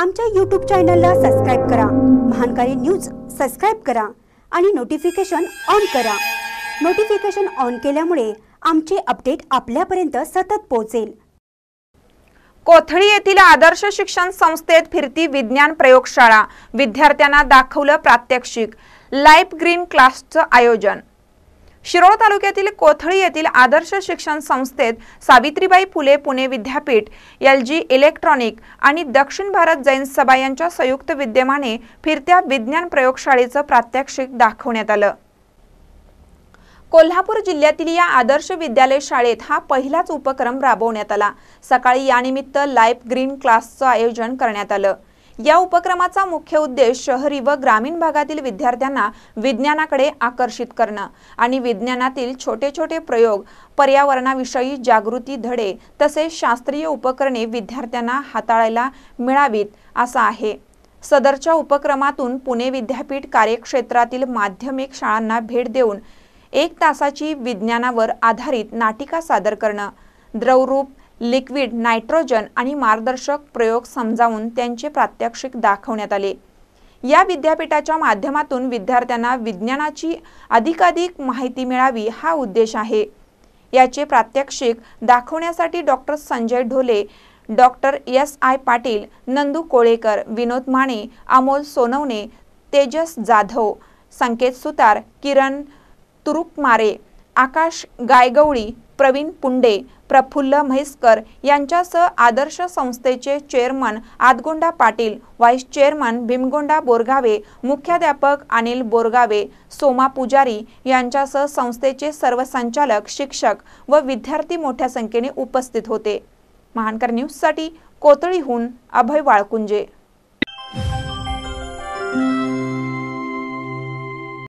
आमच्या यूट्यूब चॅनलला सबस्क्राईब करा. महानकारी न्यूज सबस्क्राईब करा आणि नोटिफिकेशन ऑन करा. नोटिफिकेशन ऑन केल्यामुळे आमचे अपडेट आपल्यापर्यंत सतत पोहोचेल. कोथळी येथील आदर्श शिक्षण संस्थेत फिरती विज्ञान प्रयोगशाळा. विद्यार्थ्यांना दाखवलं प्रात्यक्षिक. लाईफ ग्रीन क्लासचं आयोजन. शिरोळ तालुक्यातील कोथळी येथील आदर्श शिक्षण संस्थेत सावित्रीबाई फुले पुणे विद्यापीठ एल जी इलेक्ट्रॉनिक आणि दक्षिण भारत जैन सभा यांच्या संयुक्त विद्यमाने फिरत्या विज्ञान प्रयोगशाळेचं प्रात्यक्षिक दाखवण्यात आलं. कोल्हापूर जिल्ह्यातील या आदर्श विद्यालय शाळेत हा पहिलाच उपक्रम राबवण्यात आला. सकाळी यानिमित्त लाईफ ग्रीन क्लासचं आयोजन करण्यात आलं. या उपक्रमाचा मुख्य उद्देश शहरी व ग्रामीण भागातील विद्यार्थ्यांना विज्ञानाकडे आकर्षित करणं आणि विज्ञानातील छोटे छोटे प्रयोग पर्यावरणाविषयी जागृती धडे तसेच शास्त्रीय उपकरणे विद्यार्थ्यांना हाताळायला मिळावीत असा आहे. सदरच्या उपक्रमातून पुणे विद्यापीठ कार्यक्षेत्रातील माध्यमिक शाळांना भेट देऊन एक तासाची विज्ञानावर आधारित नाटिका सादर करणं द्रवरूप लिक्विड नायट्रोजन आणि मार्गदर्शक प्रयोग समजावून त्यांचे प्रात्यक्षिक दाखवण्यात आले. या विद्यापीठाच्या माध्यमातून विद्यार्थ्यांना विज्ञानाची अधिकाधिक माहिती मिळावी हा उद्देश आहे. याचे प्रात्यक्षिक दाखवण्यासाठी doctor Sanjay Dhole doctor S. I. Patil Nandu Kolekar Vinod Mane Amol Sonawane Tejas Jadhav Sanket Sutar Kiran Turukmare Akash Gaygawali Pravin Punde Praful Mhaiskar यांच्यासह आदर्श संस्थेचे chairman Adagonda Patil vice chairman Bhimgonda Borgave मुख्याध्यापक अनिल बोरगावे सोमा पुजारी यांच्यासह संस्थेचे सर्व संचालक शिक्षक व विद्यार्थी मोठ्या संख्येने उपस्थित होते. महानकर न्यूजसाठी कोतळीहून अभय वाळकुंजे.